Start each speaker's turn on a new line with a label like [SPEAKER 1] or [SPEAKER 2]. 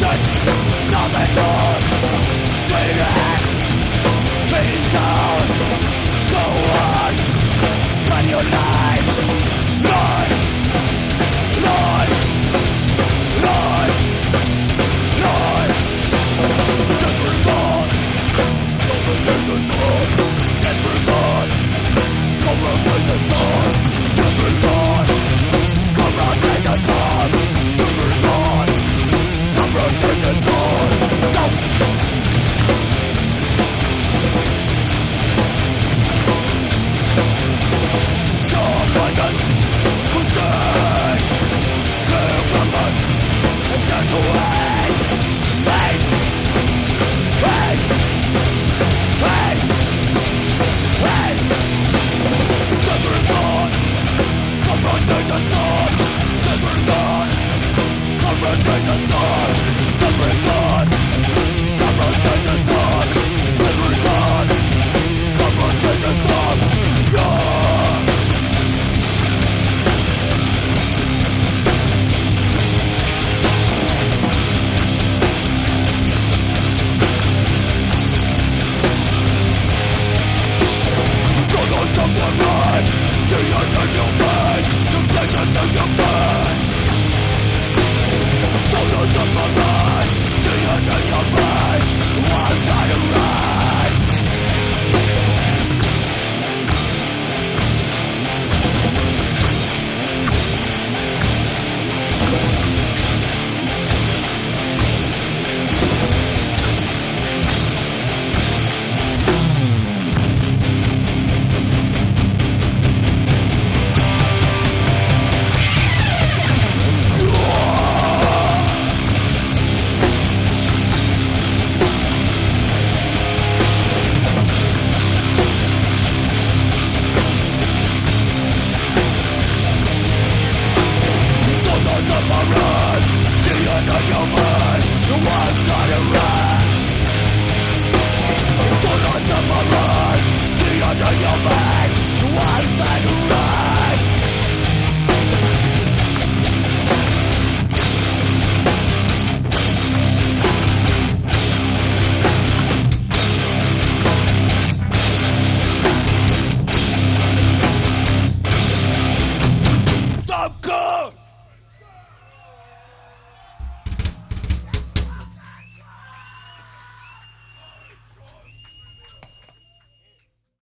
[SPEAKER 1] Nothing more. Please, please, Never done, never done, never done, never done, never done.